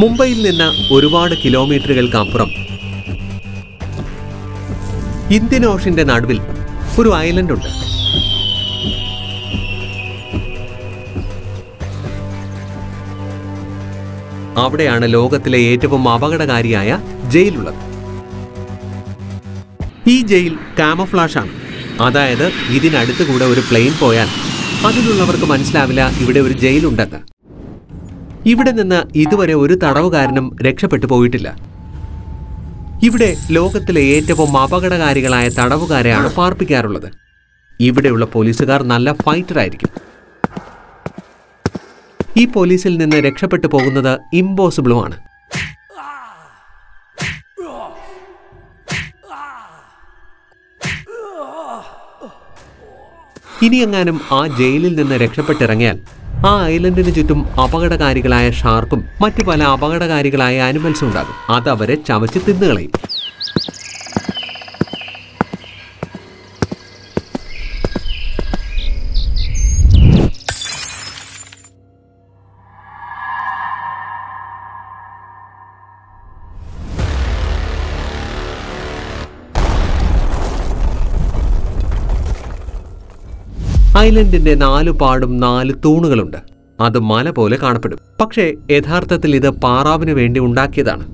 മുംബൈയിൽ നിന്ന് ഒരുപാട് കിലോമീറ്ററുകൾക്ക് അപ്പുറം ഇന്ത്യൻ ഓഷന്റെ നടുവിൽ ഒരു ഐലൻഡ് ഉണ്ട് അവിടെയാണ് ലോകത്തിലെ ഏറ്റവും അപകടകാരിയായ ജയിലുള്ളത്. ഈ ജയിൽ കാമഫ്ലാഷ് ആണ് അതായത് ഇതിനടുത്തുകൂടെ ഒരു പ്ലെയിൻ പോയാൽ അതിലുള്ളവർക്ക് മനസ്സിലാവില്ല ഇവിടെ ഒരു ജയിലുണ്ടെന്ന്. ഇവിടെ നിന്ന് ഇതുവരെ ഒരു തടവുകാരനും രക്ഷപ്പെട്ടു പോയിട്ടില്ല. ഇവിടെ ലോകത്തിലെ ഏറ്റവും അപകടകാരികളായ തടവുകാരെയാണ് പാർപ്പിക്കാറുള്ളത്. ഇവിടെയുള്ള പോലീസുകാർ നല്ല ഫൈറ്റർ ആയിരിക്കും ഈ പോലീസിൽ നിന്ന് രക്ഷപ്പെട്ടു പോകുന്നത് ഇമ്പോസിബിളുമാണ്. ഇനിയെങ്ങാനും ആ ജയിലിൽ നിന്ന് രക്ഷപ്പെട്ടിറങ്ങിയാൽ ആ ഐലൻഡിന് ചുറ്റും അപകടകാരികളായ ഷാർക്കും മറ്റു പല അപകടകാരികളായ ആനിമൽസും ഉണ്ടാകും. അത് അവരെ ചവച്ച് തിന്നുകളയും. ഐലൻഡിന്റെ നാലു പാടും നാല് തൂണുകളുണ്ട്. അത് മല പോലെ കാണപ്പെടും. പക്ഷേ യഥാർത്ഥത്തിൽ ഇത് പാറാവിന് വേണ്ടി ഉണ്ടാക്കിയതാണ്.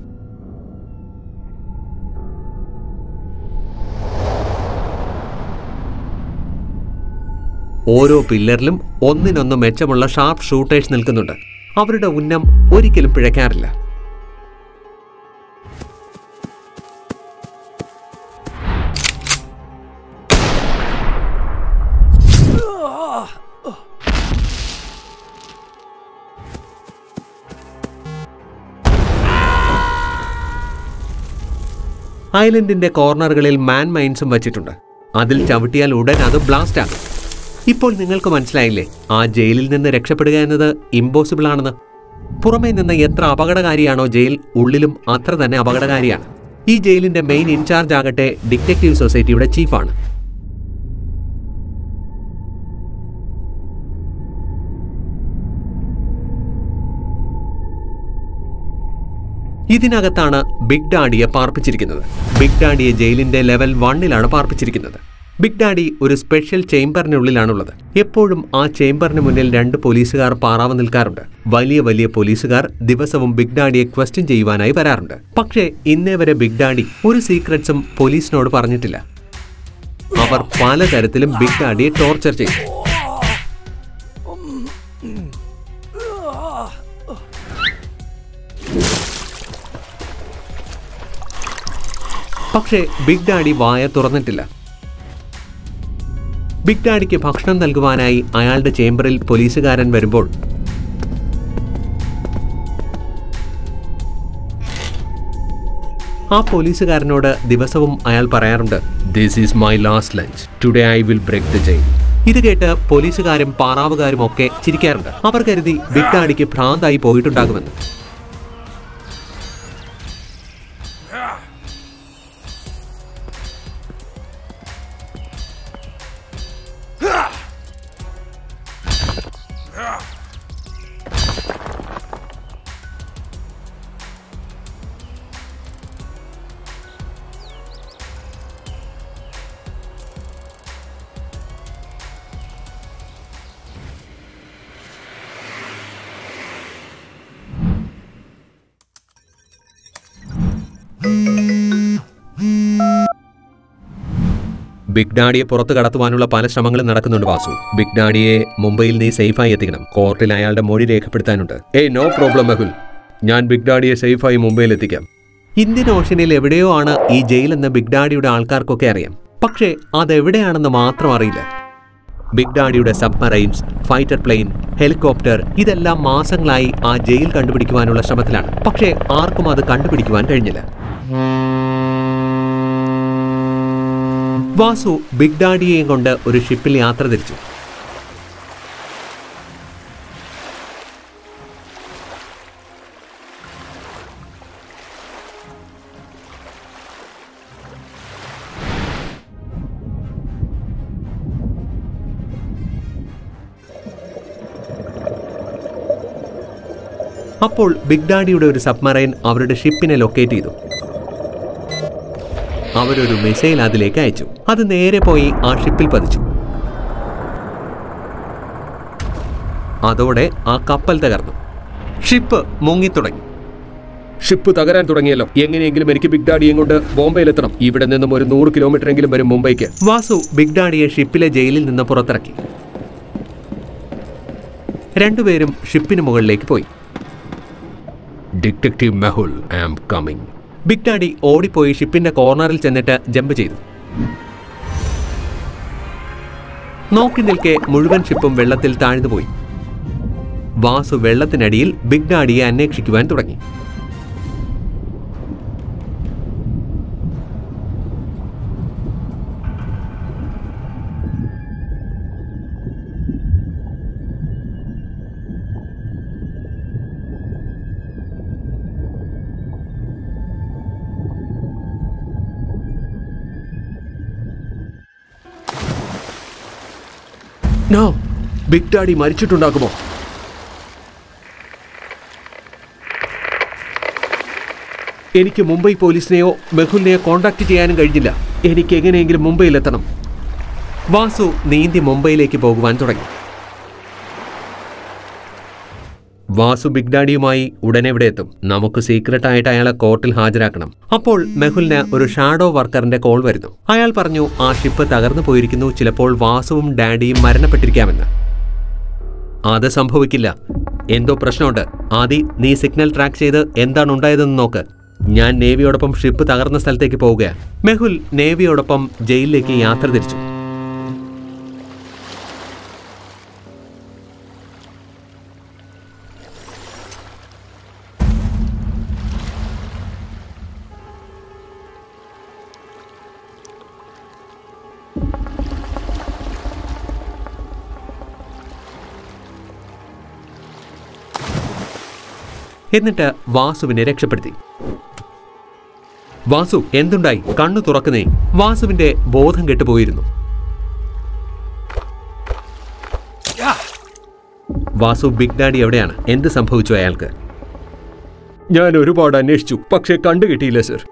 ഓരോ പില്ലറിലും ഒന്നിനൊന്ന് മെച്ചമുള്ള ഷാർപ്പ് ഷൂട്ടേഴ്സ് നിൽക്കുന്നുണ്ട്. അവരുടെ ഉന്നം ഒരിക്കലും പിഴയ്ക്കാറില്ല. ഐലൻഡിന്റെ കോർണറുകളിൽ മാൻ മൈൻസും വച്ചിട്ടുണ്ട്. അതിൽ ചവിട്ടിയാൽ ഉടൻ അത് ബ്ലാസ്റ്റ് ആകും. ഇപ്പോൾ നിങ്ങൾക്ക് മനസ്സിലായില്ലേ? ആ ജയിലിൽ നിന്ന് രക്ഷപ്പെടുക എന്നത് ഇമ്പോസിബിൾ ആണെന്ന്. പുറമേ നിന്ന് എത്ര അപകടകാരിയാണോ ജയിൽ ഉള്ളിലും അത്ര തന്നെ അപകടകാരിയാണ്. ഈ ജയിലിന്റെ മെയിൻ ഇൻചാർജ് ആകട്ടെ ഡിറ്റക്റ്റീവ് സൊസൈറ്റിയുടെ ചീഫാണ് ഇതിനകത്താണ് ബിഗ് ഡാഡിയെ പാർപ്പിച്ചിരിക്കുന്നത്. ബിഗ് ഡാഡിയെ ജയിലിന്റെ ലെവൽ വണ്ണിലാണ് പാർപ്പിച്ചിരിക്കുന്നത്. ബിഗ് ഡാഡി ഒരു സ്പെഷ്യൽ ചേംബറിനുള്ളിലാണുള്ളത്. എപ്പോഴും ആ ചേംബറിന് മുന്നിൽ രണ്ട് പോലീസുകാർ പാറാവ് നിൽക്കാറുണ്ട്. വലിയ വലിയ പോലീസുകാർ ദിവസവും ബിഗ് ഡാഡിയെ ക്വസ്റ്റ്യൻ ചെയ്യുവാനായി വരാറുണ്ട്. പക്ഷേ ഇന്നേ വരെ ബിഗ് ഡാഡി ഒരു സീക്രട്സും പോലീസിനോട് പറഞ്ഞിട്ടില്ല. അവർ പലതരത്തിലും ബിഗ് ഡാഡിയെ ടോർച്ചർ ചെയ്തു. പക്ഷേ ബിഗ് ഡാഡി വായ തുറന്നിട്ടില്ല. ബിഗ് ഡാഡിക്ക് ഭക്ഷണം നൽകുവാനായി അയാളുടെ ചേംബറിൽ പോലീസുകാരൻ വരുമ്പോൾ ആ പോലീസുകാരനോട് ദിവസവും അയാൾ പറയാറുണ്ട് this is my last lunch today I will break the jail ഇത് കേട്ട് പോലീസുകാരും പാറാവുകാരും ഒക്കെ ചിരിക്കാറുണ്ട്. അവർ കരുതി ബിഗ് ഡാഡിക്ക് ഭ്രാന്തായി പോയിട്ടുണ്ടാകുമെന്ന്. Ah! ബിഗ് ഡാഡിയെ പുറത്തു കടത്തുവാനുള്ള പല ശ്രമങ്ങളും നടക്കുന്നുണ്ട് വാസു. ബിഗ് ഡാഡിയെ മുംബൈയിൽ നീ സേഫായി എത്തിക്കണം. കോർട്ടിൽ അയാളുടെ മൊഴി രേഖപ്പെടുത്താനുണ്ട്. ഏയ് നോ പ്രോബ്ലം മെഹുൽ. ഞാൻ ബിഗ് ഡാഡിയെ സേഫായി മുംബൈയിൽ എത്തിക്കാം. ഇന്ത്യൻ ഓഷ്യനിൽ എവിടെയോ ആണ് ഈ ജയിൽ എന്ന ബിഗ് ഡാഡിയുടെ ആൾക്കാർക്കൊക്കെ അറിയാം. പക്ഷേ അതെവിടെയാണെന്ന് മാത്രം അറിയില്ല. ബിഗ് ഡാഡിയുടെ സബ്മറൈൻസ് ഫൈറ്റർ പ്ലെയിൻ ഹെലികോപ്റ്റർ ഇതെല്ലാം മാസങ്ങളായി ആ ജയിൽ കണ്ടുപിടിക്കുവാനുള്ള ശ്രമത്തിലാണ്. പക്ഷേ ആർക്കും അത് കണ്ടുപിടിക്കുവാൻ കഴിഞ്ഞില്ല. വാസു ബിഗ് ഡാഡിയെയും കൊണ്ട് ഒരു ഷിപ്പിൽ യാത്ര തിരിച്ചു. അപ്പോൾ ബിഗ് ഡാഡിയുടെ ഒരു സബ്മറൈൻ അവരുടെ ഷിപ്പിനെ ലൊക്കേറ്റ് ചെയ്തു. അവരൊരു മിസൈൽ അതിലേക്ക് അയച്ചു. അത് നേരെ പോയി ആ ഷിപ്പിൽ പതിച്ചു. അതോടെ ആ കപ്പൽ തകർന്നു. ഷിപ്പ് മുങ്ങിത്തുടങ്ങി. ഷിപ്പ് തകരാൻ തുടങ്ങിയല്ലോ. എങ്ങനെയെങ്കിലും എനിക്ക് ബിഗ് ഡാഡിയെ കൊണ്ട് ബോംബെയിലെത്തണം. ഇവിടെ നിന്നും ഒരു നൂറ് കിലോമീറ്റർ എങ്കിലും വരും മുംബൈക്ക്. വാസു ബിഗ് ഡാഡിയെ ഷിപ്പിലെ ജയിലിൽ നിന്ന് പുറത്തിറക്കി. രണ്ടുപേരും ഷിപ്പിന് മുകളിലേക്ക് പോയി. Detective Mehul I am coming. Big daddy ഓടിപ്പോയി ഷിപ്പിന്റെ കോർണറിൽ ചെന്നിട്ട് ജമ്പ് ചെയ്തു. നോക്കി നിൽക്കെ മുഴുവൻ ഷിപ്പും വെള്ളത്തിൽ താഴ്ന്നുപോയി. വാസു വെള്ളത്തിനടിയിൽ ബിഗ് ഡാഡിയെ അന്വേഷിക്കുവാൻ തുടങ്ങി. നോ ബിഗ് ഡാഡി മരിച്ചിട്ടുണ്ടാകുമോ എനിക്ക് മുംബൈ പോലീസിനെയോ മെഹുലിനെയോ കോണ്ടാക്ട് ചെയ്യാനും കഴിഞ്ഞില്ല. എനിക്ക് എങ്ങനെയെങ്കിലും മുംബൈയിലെത്തണം. വാസു നീന്തി മുംബൈയിലേക്ക് പോകുവാൻ തുടങ്ങി. വാസു ബിഗ് ഡാഡിയുമായി ഉടനെ ഇവിടെ എത്തും നമുക്ക് സീക്രട്ട് ആയിട്ട് അയാളെ കോർട്ടിൽ ഹാജരാക്കണം. അപ്പോൾ മെഹുലിന് ഒരു ഷാഡോ വർക്കറിന്റെ കോൾ വരുന്നു. അയാൾ പറഞ്ഞു ആ ഷിപ്പ് തകർന്നു പോയിരിക്കുന്നു. ചിലപ്പോൾ വാസുവും ഡാഡിയും മരണപ്പെട്ടിരിക്കാമെന്ന്. അത് സംഭവിക്കില്ല. എന്തോ പ്രശ്നമുണ്ട്. ആദി നീ സിഗ്നൽ ട്രാക്ക് ചെയ്ത് എന്താണ് ഉണ്ടായതെന്ന് നോക്ക്. ഞാൻ നേവിയോടൊപ്പം ഷിപ്പ് തകർന്ന സ്ഥലത്തേക്ക് പോവുകയാണ്. മെഹുൽ നേവിയോടൊപ്പം ജയിലിലേക്ക് യാത്ര തിരിച്ചു. എന്നിട്ട് വാസുവിനെ രക്ഷപ്പെടുത്തി. വാസു എന്തുണ്ടായി? കണ്ണു തുറക്കുന്നേ വാസുവിന്റെ ബോധം കെട്ടുപോയിരുന്നു. വാസു ബിഗ് ഡാഡി എവിടെയാണ്? എന്ത് സംഭവിച്ചു അയാൾക്ക്? ഞാൻ ഒരുപാട് അന്വേഷിച്ചു പക്ഷേ കണ്ടുകിട്ടിയില്ല sir.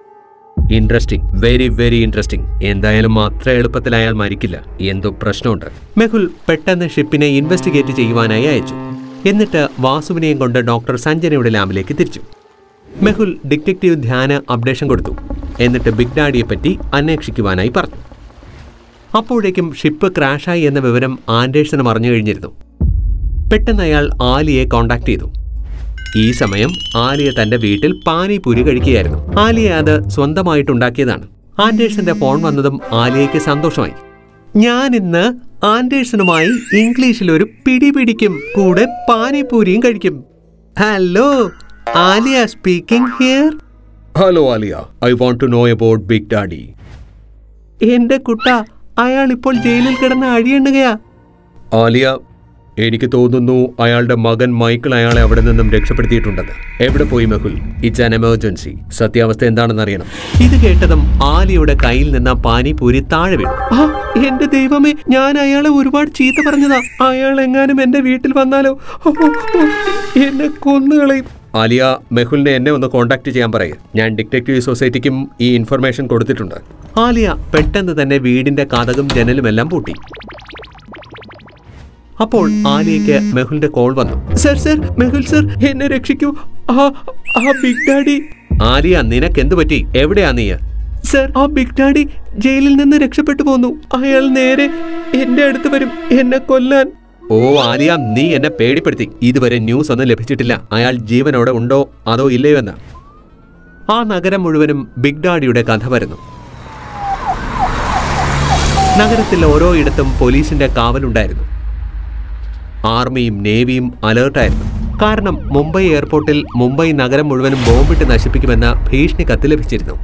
Interesting very very interesting എന്തായാലും അത്ര എളുപ്പത്തിൽ അയാൾ മരിക്കില്ല. എന്തോ പ്രശ്നമുണ്ട്. മെഹുൽ പെട്ടെന്ന് ഷിപ്പിനെ ഇൻവെസ്റ്റിഗേറ്റ് ചെയ്യുവാനായി അയച്ചു. എന്നിട്ട് വാസുവിനെയും കൊണ്ട് ഡോക്ടർ സഞ്ജനയുടെ ലാബിലേക്ക് തിരിച്ചു. മെഹുൽ ഡിറ്റക്റ്റീവ് ധ്യാന അപ്ഡേഷൻ കൊടുത്തു. എന്നിട്ട് ബിഗ് ഡാഡിയെ പറ്റി അന്വേഷിക്കുവാനായി പറഞ്ഞു. അപ്പോഴേക്കും ഷിപ്പ് ക്രാഷായി എന്ന വിവരം ആൻഡേഴ്സന് അറിഞ്ഞു കഴിഞ്ഞിരുന്നു. പെട്ടെന്ന് അയാൾ ആലിയെ കോണ്ടാക്ട് ചെയ്തു. ഈ സമയം ആലിയ തന്റെ വീട്ടിൽ പാനിപൂരി കഴിക്കുകയായിരുന്നു. ആലിയ അത് സ്വന്തമായിട്ടുണ്ടാക്കിയതാണ്. ആൻഡേഴ്സന്റെ ഫോൺ വന്നതും ആലിയയ്ക്ക് സന്തോഷമായി. ഞാൻ ഇന്ന് ആൻഡേഴ്സണുമായി ഇംഗ്ലീഷിൽ ഒരു പിടി പിടിക്കും. കൂടെ പാനിപൂരിയും കഴിക്കും. Hello Alia speaking here hello Alia. I want to know about big daddy എന്റെ കുട്ട അയാൾ ഇപ്പോൾ ജയിലിൽ കിടന്ന് അഴിയണ്ണുകയാ. ആലിയ എനിക്ക് തോന്നുന്നു അയാളുടെ മകൻ മൈക്കിൾ അയാളെ അവിടെ നിന്നും രക്ഷപ്പെടുത്തിയിട്ടുണ്ടെന്ന്. എവിടെ പോയി മെഹുൽ? It's an emergency. സത്യാവസ്ഥ എന്താണെന്ന് അറിയണം. ഇത് കേട്ടതും ആലിയുടെ കയ്യിൽ നിന്ന് പാനിപൂരി താഴെ വീണു. ആ എന്റെ ദൈവമേ ഞാൻ അയാളെ ഒരുപാട് ചീത്ത പറഞ്ഞതാ. അയാൾ എങ്ങാനും എന്റെ വീട്ടിൽ വന്നാലോ? ഓ, ഓ, ഓ, എന്നെ കൊന്നുകളയും ആലിയ മെഹുലിനെ എന്നെ ഒന്ന് കോൺടാക്ട് ചെയ്യാൻ പറയുക ഞാൻ ഡിറ്റക്റ്റീവ് സൊസൈറ്റിക്കും ഈ ഇൻഫർമേഷൻ കൊടുത്തിട്ടുണ്ട്. ആലിയ പെട്ടെന്ന് തന്നെ വീടിന്റെ കഥകും ജനലുമെല്ലാം പൂട്ടി. അപ്പോൾ ആലിയയ്ക്ക് മെഹുലിന്റെ കോൾ വന്നു. സർ സർ മെഹുൽ സർ എന്നെ രക്ഷിക്കൂ. ആ ആ ബിഗ് ഡാഡി. ആലിയ നിനക്ക് എന്ത് പറ്റി? എവിടെയാ നീ? സർ ആ ബിഗ് ഡാഡി ജയിലിൽ നിന്ന് രക്ഷപ്പെട്ടു പോന്നു. അയാൾ നേരെ എന്റെ അടുത്ത് വരും. എന്നെ കൊല്ലാൻ. ഓ ആലിയ നീ എന്നെ പേടിപ്പെടുത്തി. ഇതുവരെ ന്യൂസ് ഒന്നും ലഭിച്ചിട്ടില്ല. അയാൾ ജീവനോടെ ഉണ്ടോ? അതോ ഇല്ലയോ എന്ന്. ആ നഗരം മുഴുവനും ബിഗ് ഡാഡിയുടെ കഥ വരുന്നു. നഗരത്തിൽ ഓരോ ഇടത്തും പോലീസിന്റെ കാവലുണ്ടായിരുന്നു. ആർമിയും നേവിയും അലേർട്ടായിരുന്നു കാരണം മുംബൈ എയർപോർട്ടിൽ മുംബൈ നഗരം മുഴുവനും ബോംബിട്ട് നശിപ്പിക്കുമെന്ന ഭീഷണി കത്ത് ലഭിച്ചിരുന്നു.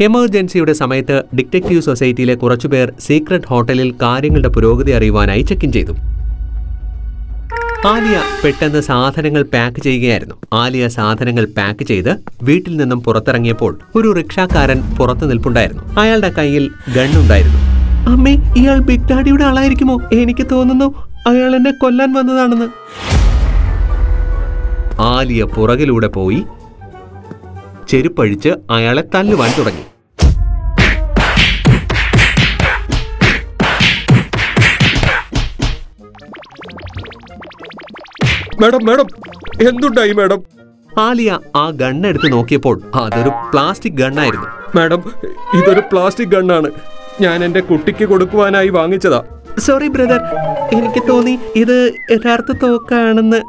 എമർജൻസിയുടെ സമയത്ത് ഡിറ്റക്റ്റീവ് സൊസൈറ്റിയിലെ കുറച്ചുപേർ സീക്രട്ട് ഹോട്ടലിൽ കാര്യങ്ങളുടെ പുരോഗതി അറിയുവാനായി ചെക്ക് ഇൻ ചെയ്തു. ആലിയ പെട്ടെന്ന് സാധനങ്ങൾ പാക്ക് ചെയ്യുകയായിരുന്നു. ആലിയ സാധനങ്ങൾ പാക്ക് ചെയ്ത് വീട്ടിൽ നിന്നും പുറത്തിറങ്ങിയപ്പോൾ ഒരു റിക്ഷാക്കാരൻ പുറത്തു നിൽപ്പുണ്ടായിരുന്നു. അയാളുടെ കയ്യിൽ ഗണ്ണുണ്ടായിരുന്നു അമ്മേ ഇയാൾ ബിഗ് ഡാഡിയുടെ ആളായിരിക്കുമോ? എനിക്ക് തോന്നുന്നു അയാൾ എന്നെ കൊല്ലാൻ വന്നതാണെന്ന്. ആലിയ പുറകിലൂടെ പോയി ചെരുപ്പഴിച്ച് അയാളെ തല്ലുവാൻ തുടങ്ങി. മാഡം മാഡം എന്തുണ്ടായി മാഡം? ആലിയ ആ ഗണ്ണെടുത്ത് നോക്കിയപ്പോൾ അതൊരു പ്ലാസ്റ്റിക് ഗണ്ണായിരുന്നു. മാഡം ഇതൊരു പ്ലാസ്റ്റിക് ഗണ്ണാണ്. ഞാൻ എന്റെ കുട്ടിക്ക് കൊടുക്കുവാനായി വാങ്ങിച്ചതാ. സോറി ബ്രദർ എനിക്ക് തോന്നി ഇത് യഥാർത്ഥ തോക്കാണെന്ന്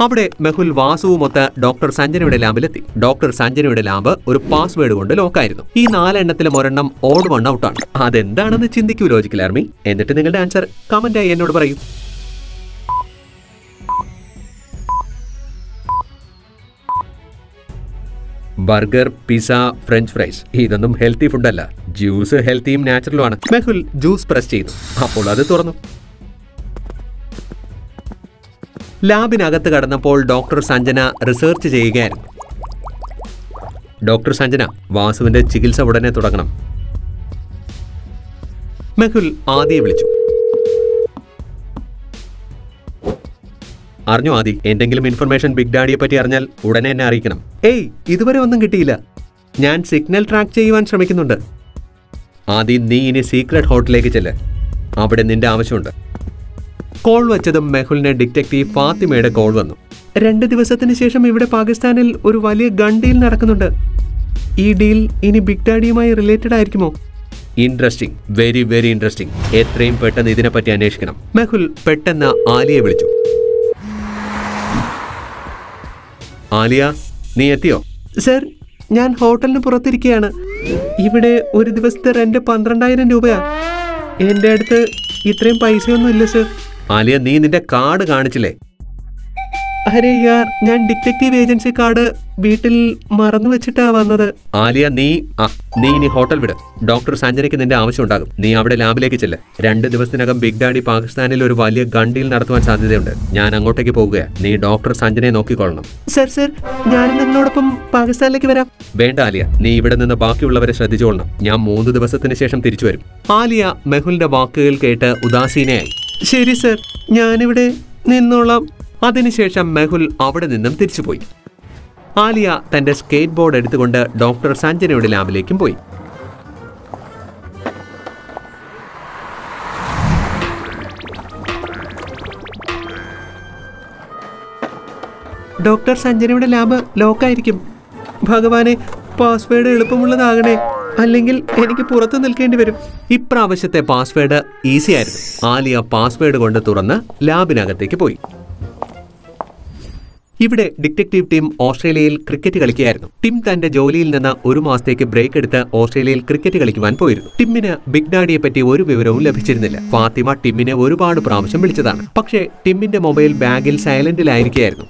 അവിടെ മെഹുൽ വാസുവുമൊത്ത് ഡോക്ടർ സഞ്ജനയുടെ ലാബിലെത്തി ഡോക്ടർ സഞ്ജനയുടെ ലാബ് ഒരു പാസ്വേഡ് കൊണ്ട് ലോക്കായിരുന്നു ഈ നാലെണ്ണത്തിലും ഒരെണ്ണം ഓഡ് വൺ ഔട്ടാണ് അതെന്താണെന്ന് ചിന്തിക്കൂ ലോജിക്കൽ ആർമി. എന്നിട്ട് നിങ്ങളുടെ ആൻസർ കമന്റായി എന്നോട് പറയൂ. Burger pizza French fries. ഇതൊന്നും ഹെൽത്തി ഫുഡല്ല ജ്യൂസ് ഹെൽത്തിയും നാച്ചുറലുമാണ് മെഹുൽ ജ്യൂസ് പ്രസ് ചെയ്തു. അപ്പോൾ അത് തുറന്നു. ലാബിനകത്ത് കടന്നപ്പോൾ ഡോക്ടർ സഞ്ജന റിസർച്ച് ചെയ്യുകയായിരുന്നു. ഡോക്ടർ സഞ്ജന വാസുവിന്റെ ചികിത്സ ഉടനെ തുടങ്ങണം. മെഹുൽ ആദ്യം വിളിച്ചു. അറിഞ്ഞോ ആദി? എന്തെങ്കിലും ഇൻഫർമേഷൻ ബിഗ് ഡാഡിയെ പറ്റി അറിഞ്ഞാൽ ഉടനെ എന്നെ അറിയിക്കണം. ഏയ് ഇതുവരെ ഒന്നും കിട്ടിയില്ല. ഞാൻ സിഗ്നൽ ട്രാക്ക് ചെയ്യുവാൻ ശ്രമിക്കുന്നുണ്ട്. ആദി നീ ഇനി സീക്രട്ട് ഹോട്ടലിലേക്ക് ചെല്ല്. അവിടെ നിന്റെ ആവശ്യമുണ്ട്. കോൾ വച്ചതും മെഹുലിനെ ഡിറ്റക്റ്റീവ് ഫാത്തിമയുടെ കോൾ വന്നു. രണ്ട് ദിവസത്തിന് ശേഷം ഇവിടെ പാകിസ്ഥാനിൽ ഒരു വലിയ ഗൺ ഡീൽ നടക്കുന്നുണ്ട്. ഈ ഡീൽ ഇനി ബിഗ് ഡാഡിയുമായി റിലേറ്റഡ് ആയിരിക്കുമോ? ഇൻട്രസ്റ്റിംഗ് വെരി വെരി ഇൻട്രസ്റ്റിംഗ് എത്രയും പെട്ടെന്ന് ഇതിനെപ്പറ്റി അന്വേഷിക്കണം. മെഹുൽ പെട്ടെന്ന് ആലിയെ വിളിച്ചു. ആലിയ നീ എത്തിയോ? സർ ഞാൻ ഹോട്ടലിന് പുറത്തിരിക്കുകയാണ്. ഇവിടെ ഒരു ദിവസത്തെ റെന്റ് പന്ത്രണ്ടായിരം രൂപയാ. എന്റെ അടുത്ത് ഇത്രയും പൈസയൊന്നും ഇല്ല സർ. ആലിയ നീ നിന്റെ കാർഡ് കാണിച്ചില്ലേ? അരെ യാർ ഞാൻ ഡിറ്റക്റ്റീവ് ഏജൻസി കാർഡ് വീട്ടിൽ മറന്നു വെച്ചിട്ടാ വന്നത്. ആലിയ നീ ആ നീ ഇനി ഹോട്ടൽ വിട്. ഡോക്ടർ സഞ്ജനയ്ക്ക് നിന്റെ ആവശ്യമുണ്ടാകും നീ അവിടെ ലാബിലേക്ക് ചെല്ല്. രണ്ട് ദിവസത്തിനകം ബിഗ് ഡാഡി പാകിസ്ഥാനിൽ ഒരു വലിയ ഗണ്ടിയിൽ നടത്തുവാൻ സാധ്യതയുണ്ട്. ഞാൻ അങ്ങോട്ടേക്ക് പോകുകയാ. നീ ഡോക്ടർ സഞ്ജനയെ നോക്കിക്കൊള്ളണം. സർ സർ ഞാൻ നിങ്ങളോടൊപ്പം പാകിസ്ഥാനിലേക്ക് വരാം. വേണ്ട ആലിയ. നീ ഇവിടെ നിന്ന് ബാക്കിയുള്ളവരെ ശ്രദ്ധിച്ചോളണം. ഞാൻ മൂന്ന് ദിവസത്തിന് ശേഷം തിരിച്ചു വരും. ആലിയ മെഹുലിന്റെ വാക്കുകൾ കേട്ട് ഉദാസീനയായി. ശരി സർ. ഞാനിവിടെ നിന്നോളാം. അതിനുശേഷം മെഹുൽ അവിടെ നിന്നും തിരിച്ചുപോയി. ആലിയ തന്റെ സ്കേറ്റ് ബോർഡ് എടുത്തുകൊണ്ട് ഡോക്ടർ സഞ്ജനയുടെ ലാബിലേക്കും പോയി. ഡോക്ടർ സഞ്ജനയുടെ ലാബ് ലോക്കായിരിക്കും. ഭഗവാനെ പാസ്വേഡ് എളുപ്പമുള്ളതാകണേ. അല്ലെങ്കിൽ എനിക്ക് പുറത്തു നിൽക്കേണ്ടി വരും. ഇപ്രാവശ്യത്തെ പാസ്വേഡ് ഈസി ആയിരുന്നു ആലിയ പാസ്വേഡ് കൊണ്ട് തുറന്ന് ലാബിനകത്തേക്ക് പോയി. ഇവിടെ ഡിറ്റക്റ്റീവ് ടീം ഓസ്ട്രേലിയയിൽ ക്രിക്കറ്റ് കളിക്കുകയായിരുന്നു. ടിം തന്റെ ജോലിയിൽ നിന്ന് ഒരു മാസത്തേക്ക് ബ്രേക്ക് എടുത്ത് ഓസ്ട്രേലിയയിൽ ക്രിക്കറ്റ് കളിക്കുവാൻ പോയിരുന്നു. ടിമ്മിന് ബിഗ് ഡാഡിയെ പറ്റി ഒരു വിവരവും ലഭിച്ചിരുന്നില്ല. ഫാത്തിമ ടിമ്മിനെ ഒരുപാട് പ്രാവശ്യം വിളിച്ചതാണ്. പക്ഷേ ടിമ്മിന്റെ മൊബൈൽ ബാഗിൽ സൈലന്റിലായിരിക്കുകയായിരുന്നു.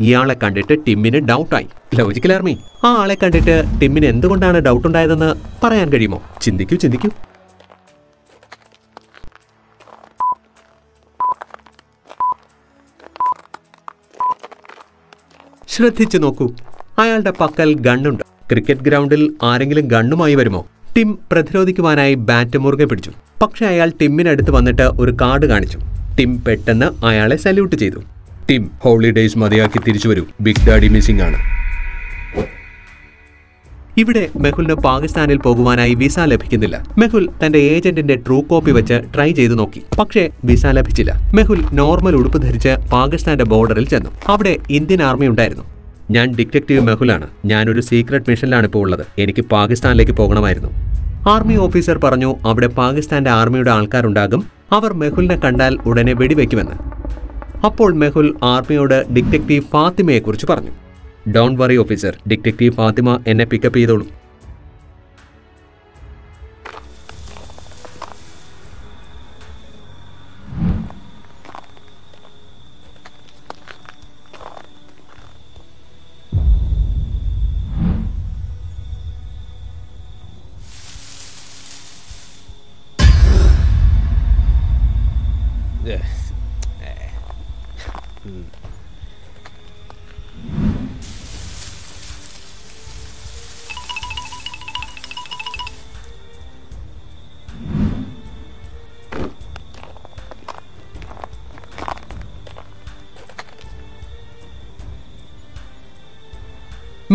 ഇയാളെ കണ്ടിട്ട് ടിമ്മിന് ഡൗട്ടായി. ലോജിക്കൽ ആർമി ആ ആളെ കണ്ടിട്ട് ടിമ്മിന് എന്തുകൊണ്ടാണ് ഡൗട്ട് ഉണ്ടായതെന്ന് പറയാൻ കഴിയുമോ? ചിന്തിക്കൂ ചിന്തിക്കൂ. ശ്രദ്ധിച്ചു നോക്കൂ. അയാളുടെ പക്കൽ ഗണ്ണുണ്ട്. ക്രിക്കറ്റ് ഗ്രൗണ്ടിൽ ആരെങ്കിലും ഗണ്ണുമായി വരുമോ? ടിം പ്രതിരോധിക്കുവാനായി ബാറ്റ് മുറുകെ പിടിച്ചു. പക്ഷെ അയാൾ ടിമ്മിനടുത്ത് വന്നിട്ട് ഒരു കാർഡ് കാണിച്ചു. ടിം പെട്ടെന്ന് അയാളെ സല്യൂട്ട് ചെയ്തു. ടിം ഹോളിഡേയ്സ് മതിയാക്കി തിരിച്ചു വരൂ. ബിഗ് ഡാഡി മിസ്സിംഗ് ആണ്. ഇവിടെ മെഹുലിന് പാകിസ്ഥാനിൽ പോകുവാനായി വിസ ലഭിക്കുന്നില്ല. മെഹുൽ തന്റെ ഏജന്റിന്റെ ട്രൂ കോപ്പി വെച്ച് ട്രൈ ചെയ്തു നോക്കി. പക്ഷേ വിസ ലഭിച്ചില്ല. മെഹുൽ നോർമൽ ഉടുപ്പ് ധരിച്ച് പാകിസ്ഥാന്റെ ബോർഡറിൽ ചെന്നു. അവിടെ ഇന്ത്യൻ ആർമി ഉണ്ടായിരുന്നു. ഞാൻ ഡിറ്റക്റ്റീവ് മെഹുലാണ്. ഞാനൊരു സീക്രട്ട് മിഷനിലാണ് ഇപ്പോൾ ഉള്ളത്. എനിക്ക് പാകിസ്ഥാനിലേക്ക് പോകണമായിരുന്നു. ആർമി ഓഫീസർ പറഞ്ഞു അവിടെ പാകിസ്ഥാന്റെ ആർമിയുടെ ആൾക്കാരുണ്ടാകും. അവർ മെഹുലിനെ കണ്ടാൽ ഉടനെ വെടിവെക്കുമെന്ന്. അപ്പോൾ മെഹുൽ ആർമിയോട് ഡിറ്റക്റ്റീവ് ഫാത്തിമയെക്കുറിച്ച് പറഞ്ഞു. Don worry officer detective Fatima എന്നെ പിക്കപ്പ് ചെയ്തോളൂ. Mm-hmm.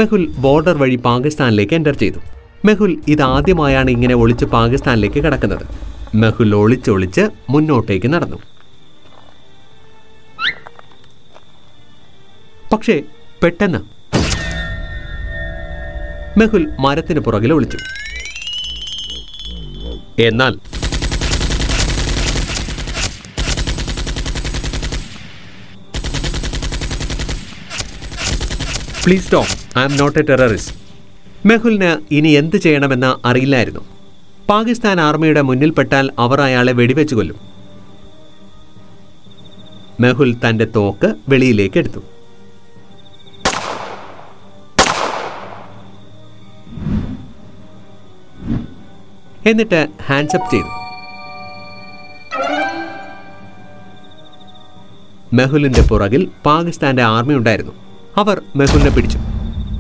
മെഹുൽ ബോർഡർ വഴി പാകിസ്ഥാനിലേക്ക് എന്റർ ചെയ്തു. മെഹുൽ ഇതാദ്യമായാണ് ഇങ്ങനെ ഒളിച്ച് പാകിസ്ഥാനിലേക്ക് കടക്കുന്നത്. മെഹുൽ ഒളിച്ചൊളിച്ച് മുന്നോട്ടേക്ക് നടന്നു. പക്ഷേ പെട്ടെന്ന് മെഹുൽ മരത്തിന് പുറകിൽ ഒളിച്ചു. എന്നാൽ please stop I'm not a terrorist മെഹുലിന് ഇനി എന്ത് ചെയ്യണമെന്ന് അറിയില്ലായിരുന്നു. പാകിസ്ഥാൻ ആർമിയുടെ മുന്നിൽപ്പെട്ടാൽ അവർ അയാളെ വെടിവെച്ച് കൊല്ലും. മെഹുൽ തന്റെ തോക്ക് വെളിയിലേക്ക് എടുത്തു. എന്നിട്ട് ഹാൻഡ്സപ്പ് ചെയ്തു. മെഹുലിന്റെ പുറകിൽ പാകിസ്ഥാന്റെ ആർമി ഉണ്ടായിരുന്നു. അവർ മെഹുലിനെ പിടിച്ചു.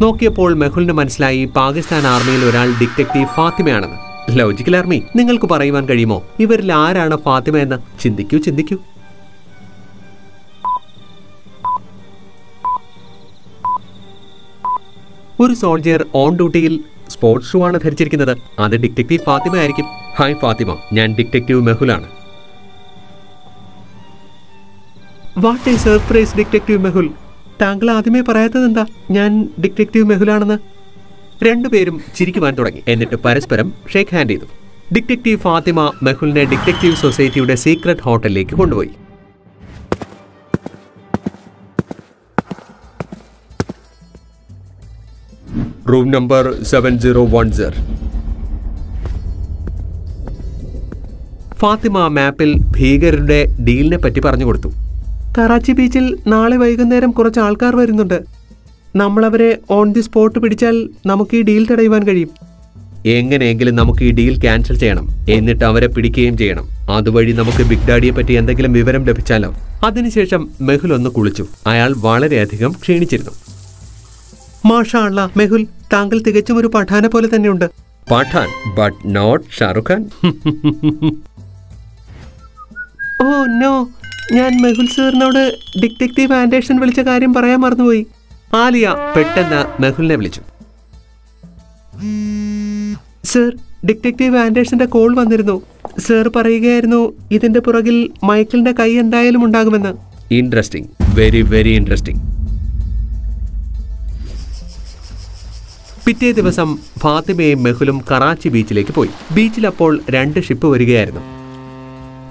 നോക്കിയപ്പോൾ മെഹുലിന് മനസ്സിലായി പാകിസ്ഥാൻ ആർമിയിൽ ഒരാൾ ഡിറ്റക്റ്റീവ് ഫാത്തിമയാണെന്ന്. ലോജിക്കൽ ആർമി നിങ്ങൾക്ക് പറയുവാൻ കഴിയുമോ? ഇവരിൽ ആരാണ് ഫാത്തിമ എന്ന് ചിന്തിക്കൂ ചിന്തിക്കൂ. ഒരു സോൾജിയർ ഓൺ ഡ്യൂട്ടിയിൽ സ്പോർട്സ് ഷൂ ആണ് ധരിച്ചിരിക്കുന്നത്. അത് ഡിറ്റക്റ്റീവ് ഫാത്തിമ ആയിരിക്കും. ഹായ് ഫാത്തിമ ഞാൻ detective മെഹുലാണ്. What a surprise detective Mehul. താങ്കൾ ആദ്യമേ പറയാത്തത് എന്താ? ഞാൻ ഡിറ്റക്റ്റീവ് മെഹുലാണെന്ന്. രണ്ടുപേരും ചിരിക്കുവാൻ തുടങ്ങി. എന്നിട്ട് പരസ്പരം ഷേക്ക് ഹാൻഡ് ചെയ്തു. ഡിറ്റക്റ്റീവ് ഫാത്തിമ മെഹുലിനെ ഡിറ്റക്റ്റീവ് സൊസൈറ്റിയുടെ സീക്രട്ട് ഹോട്ടലിലേക്ക് കൊണ്ടുപോയി. Room number seven zero one zero Fatima മാപ്പിൽ ഭീകരരുടെ ഡീലിനെ പറ്റി പറഞ്ഞു കൊടുത്തു. കറാച്ചി ബീച്ചിൽ നാളെ വൈകുന്നേരം കുറച്ച് ആൾക്കാർ വരുന്നുണ്ട്. നമ്മളവരെ ഓൺ ദി സ്പോട്ട് പിടിച്ചാൽ നമുക്ക് ഈ ഡീൽ തടയുവാൻ കഴിയും. എങ്ങനെയെങ്കിലും നമുക്ക് ഈ ഡീൽ ക്യാൻസൽ ചെയ്യണം. എന്നിട്ട് അവരെ പിടിക്കുകയും ചെയ്യണം. അതുവഴി നമുക്ക് ബിഗ് ഡാഡിയെ പറ്റി എന്തെങ്കിലും വിവരം ലഭിച്ചാലോ? അതിനുശേഷം മെഹുൽ ഒന്ന് കുളിച്ചു. അയാൾ വളരെയധികം ക്ഷീണിച്ചിരുന്നു. മാഷാ അള്ള മെഹുൽ താങ്കൾ തികച്ചും ഒരു പഠാനെ പോലെ തന്നെയുണ്ട്. Pathan but not Shahrukh Khan oh no. ഞാൻ മെഹുൽ സാറിനോട് ഡിറ്റക്റ്റീവ് ആൻഡേഴ്സൺ വിളിച്ച കാര്യം പറയാൻ മറന്നുപോയി. ആലിയ പെട്ടെന്ന് മെഹുലിനെ വിളിച്ചു. സർ ഡിറ്റക്റ്റീവ് ആൻഡേഴ്സന്റെ കോൾ വന്നിരുന്നു. സർ പറയുകയായിരുന്നു ഇതിന്റെ പുറകിൽ മൈക്കിളിന്റെ കൈ എന്തായാലും ഉണ്ടാകുമെന്ന്. ഇൻട്രസ്റ്റിംഗ് വെരി വെരി ഇൻട്രസ്റ്റിംഗ് പിറ്റേ ദിവസം ഫാത്തിമയും മെഹുലും കറാച്ചി ബീച്ചിലേക്ക് പോയി. ബീച്ചിൽ അപ്പോൾ രണ്ട് ഷിപ്പ് വരികയായിരുന്നു.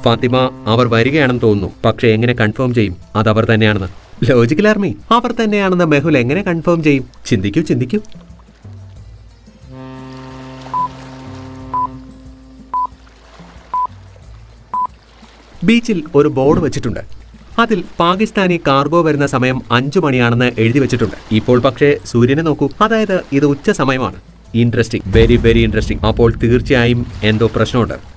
ഫാത്തിമ അവർ വരികയാണെന്ന് തോന്നുന്നു. പക്ഷെ എങ്ങനെ കൺഫേം ചെയ്യും? അത് അവർ തന്നെയാണെന്ന്. ലോജിക്കൽ ആർമി അവർ തന്നെയാണെന്ന് മെഹുൽ എങ്ങനെ കൺഫേം ചെയ്യും? ചിന്തിക്കൂ ചിന്തിക്കൂ. ബീച്ചിൽ ഒരു ബോർഡ് വെച്ചിട്ടുണ്ട്. അതിൽ പാകിസ്ഥാനി കാർഗോ വരുന്ന സമയം അഞ്ചു മണിയാണെന്ന് എഴുതി വെച്ചിട്ടുണ്ട്. ഇപ്പോൾ പക്ഷേ സൂര്യനെ നോക്കൂ. അതായത് ഇത് ഉച്ച സമയമാണ്. ഇൻട്രസ്റ്റിംഗ് വെരി വെരി ഇൻട്രസ്റ്റിംഗ് അപ്പോൾ തീർച്ചയായും എന്തോ പ്രശ്നമുണ്ട്.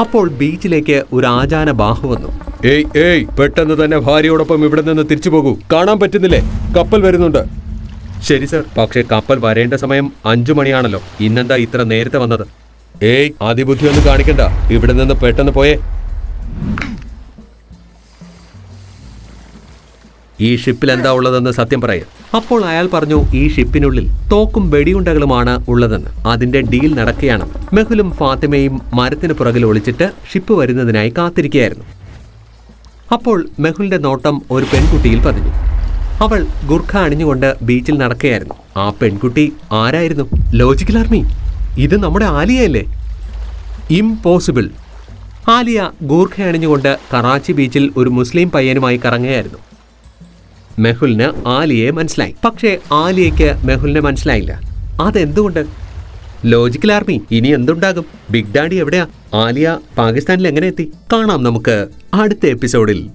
അപ്പോൾ ബീച്ചിലേക്ക് ഒരു ആചാന ബാഹു വന്നു. ഏയ് ഏയ് പെട്ടെന്ന് തന്നെ ഭാര്യയോടൊപ്പം ഇവിടെ നിന്ന് തിരിച്ചു പോകൂ. കാണാൻ പറ്റുന്നില്ലേ? കപ്പൽ വരുന്നുണ്ട്. ശരി സർ. പക്ഷേ കപ്പൽ വരേണ്ട സമയം അഞ്ചു മണിയാണല്ലോ. ഇന്നെന്താ ഇത്ര നേരത്തെ വന്നത്? ഏയ് അതിബുദ്ധി ഒന്നും കാണിക്കണ്ട. ഇവിടെ നിന്ന് പെട്ടെന്ന് പോയേ. ഈ ഷിപ്പിൽ എന്താ ഉള്ളതെന്ന് സത്യം പറയും. അപ്പോൾ അയാൾ പറഞ്ഞു ഈ ഷിപ്പിനുള്ളിൽ തോക്കും വെടിയുണ്ടകളുമാണ് ഉള്ളതെന്ന്. അതിന്റെ ഡീൽ നടക്കുകയാണ്. മെഹുലും ഫാത്തിമയും മരത്തിന് പുറകിൽ ഒളിച്ചിട്ട് ഷിപ്പ് വരുന്നതിനായി കാത്തിരിക്കുകയായിരുന്നു. അപ്പോൾ മെഹുലിന്റെ നോട്ടം ഒരു പെൺകുട്ടിയിൽ പതിഞ്ഞു. അവൾ ഗുർഖ അണിഞ്ഞുകൊണ്ട് ബീച്ചിൽ നടക്കുകയായിരുന്നു. ആ പെൺകുട്ടി ആരായിരുന്നു? ലോജിക്കൽ ആർമി ഇത് നമ്മുടെ ആലിയയല്ലേ? ഇംപോസിബിൾ ആലിയ ഗൂർഖ അണിഞ്ഞുകൊണ്ട് കറാച്ചി ബീച്ചിൽ ഒരു മുസ്ലിം പയ്യനുമായി കറങ്ങുകയായിരുന്നു. മെഹുലിന് ആലിയെ മനസ്സിലായി. പക്ഷേ ആലിയയ്ക്ക് മെഹുലിനെ മനസ്സിലായില്ല. അതെന്തുകൊണ്ട്? ലോജിക്കൽ ആർമി ഇനി എന്തുണ്ടാകും? ബിഗ് ഡാഡി എവിടെയാ? ആലിയ പാകിസ്ഥാനിൽ എങ്ങനെ എത്തി? കാണാം നമുക്ക് അടുത്ത എപ്പിസോഡിൽ